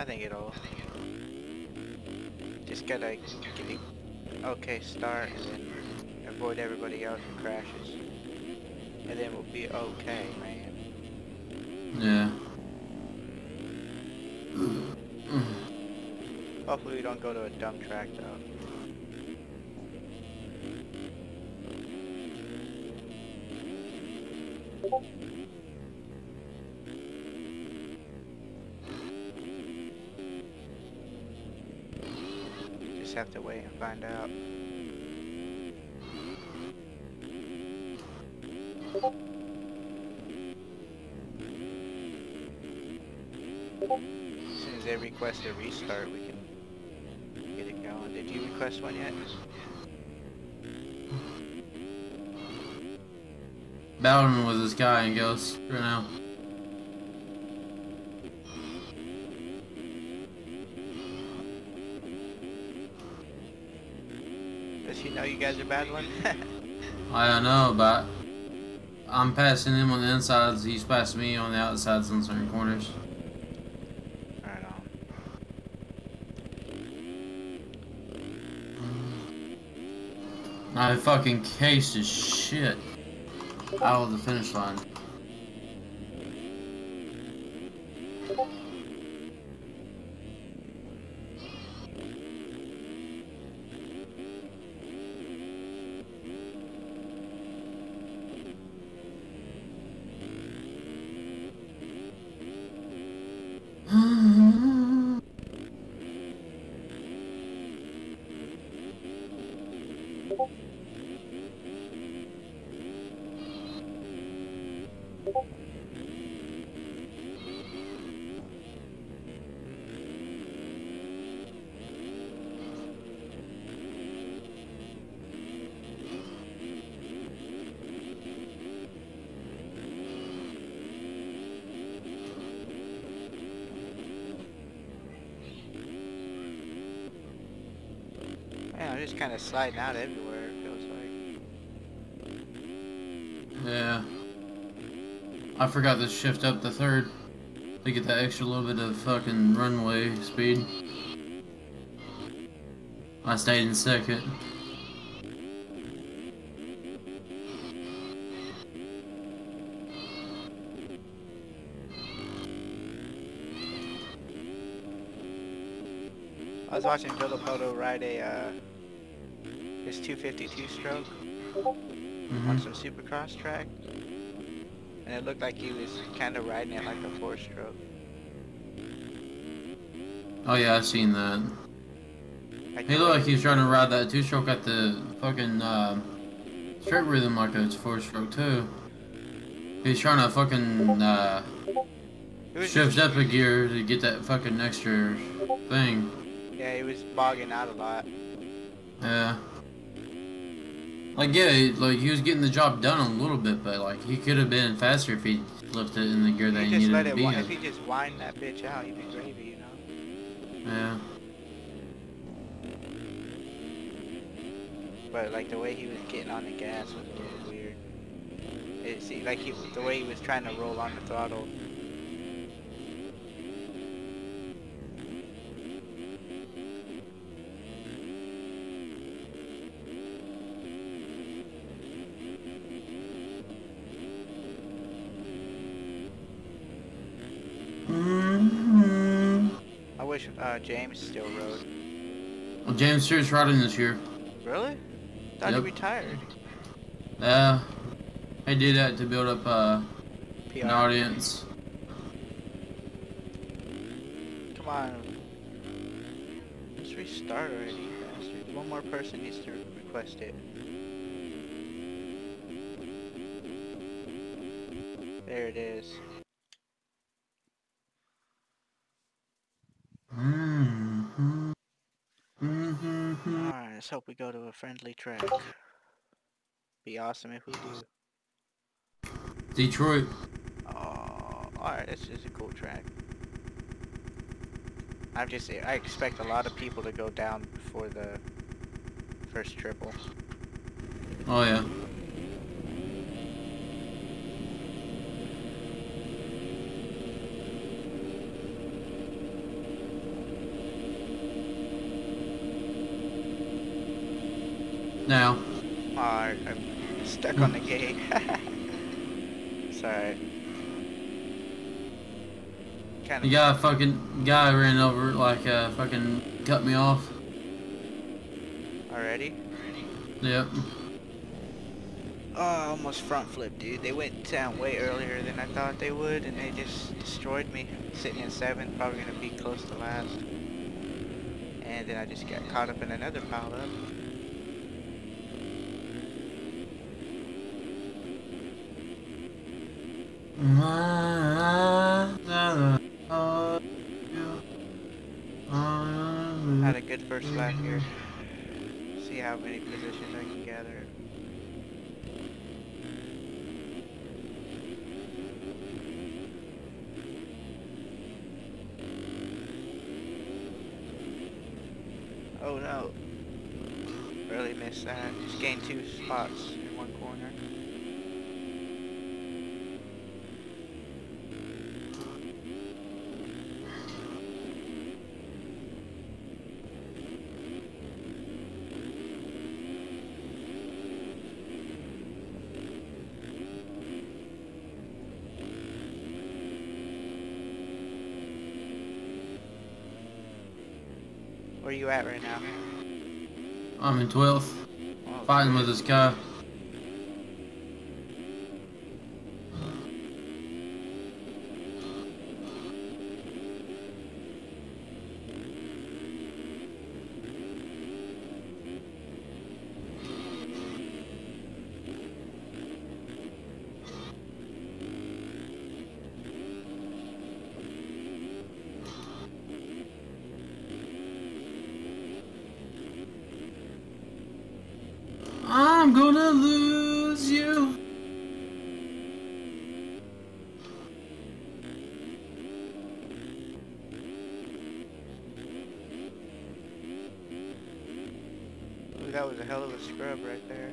I think it'll. Just gotta give you okay start and then avoid everybody else who crashes. And then we'll be okay, man. Yeah. Hopefully we don't go to a dump track though. Just have to wait and find out. As soon as they request a restart, we can get it going. Did you request one yet? Battling with this guy in Ghost right now. He know you guys are battling? I don't know, but I'm passing him on the insides. He's passing me on the outsides in certain corners. right on. I fucking cased his shit out of the finish line. Man, I'm just kind of sliding out everywhere, it feels like. Yeah. I forgot to shift up the third to get that extra little bit of fucking runway speed. I stayed in second. I was watching Villopoto ride a, uh, his 252 stroke on Mhm. some supercross track. And it looked like he was kind of riding it like a four stroke. Oh yeah, I've seen that. I He looked like he was trying to ride that two-stroke at the fucking uh, straight rhythm like it's four-stroke too. He's trying to fucking uh, shift up a gear to get that fucking extra thing. Yeah, he was bogging out a lot. Yeah. Like yeah, like he was getting the job done a little bit, but like he could have been faster if he left it in the gear that He he, just needed let to it. be in. if he just wind that bitch out, he'd be gravy, you know. Yeah. But like the way he was getting on the gas was weird. It seemed like he, the way he was trying to roll on the throttle. Mm-hmm. I wish uh, James still rode. Well, James Stewart's riding this year. Really? Thought Yep. he retired. Yeah. I did that to build up uh, PR. an audience. Come on. Let's restart already. One more person needs to request it. There it is. Mm-hmm. Mm-hmm. Alright, let's hope we go to a friendly track. Be awesome if we do. Detroit. Oh, alright, this is a cool track. I'm just, I expect a lot of people to go down before the first triple. Oh yeah. Now. Alright, I'm stuck on the gate. Sorry. Kind The guy fucking guy ran over like uh fucking cut me off. Already? Yep. Oh, I almost front flipped, dude. They went down way earlier than I thought they would, and they just destroyed me. Sitting in seventh, probably gonna be close to last. And then I just got caught up in another pile up. Mm-hmm. Had a good first lap here. See how many positions I can gather. Oh no. Really missed that. Just gained two spots in one corner. Where are you at right now? I'm in 12th, Oh, fighting with this guy. I'm gonna lose you. That was a hell of a scrub right there.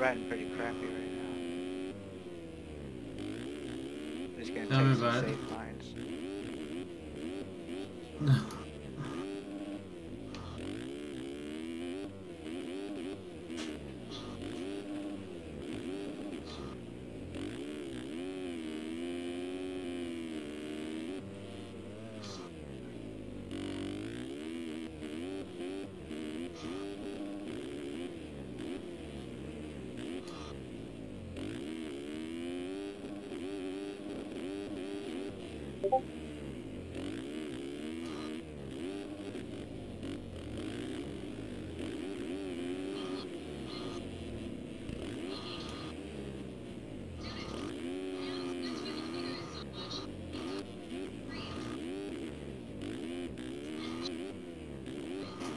Riding pretty crappy right now. Just gonna Tell take some about it. safe Oh,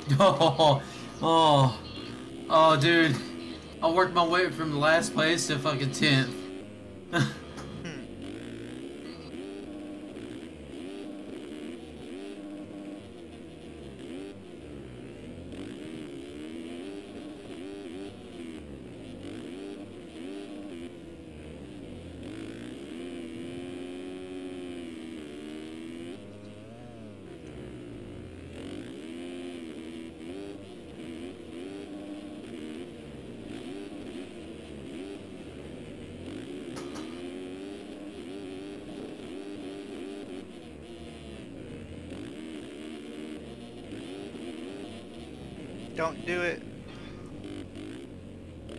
oh, oh, dude. I worked my way from the last place to fucking 10th. Don't do it.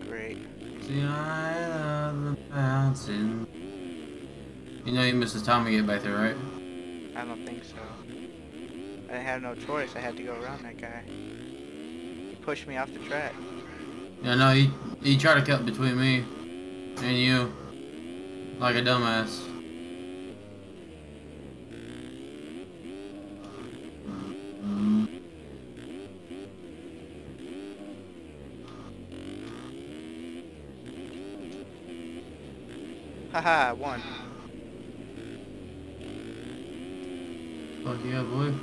Great. the eye of the mountain. You know you missed the time to get back there, right? I don't think so. I didn't have no choice. I had to go around that guy. He pushed me off the track. Yeah, no, he he tried to cut between me and you, like a dumbass. Haha, won. Fuck yeah, boy.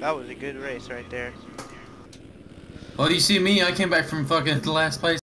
That was a good race right there. Oh, do you see me? I came back from fucking the last place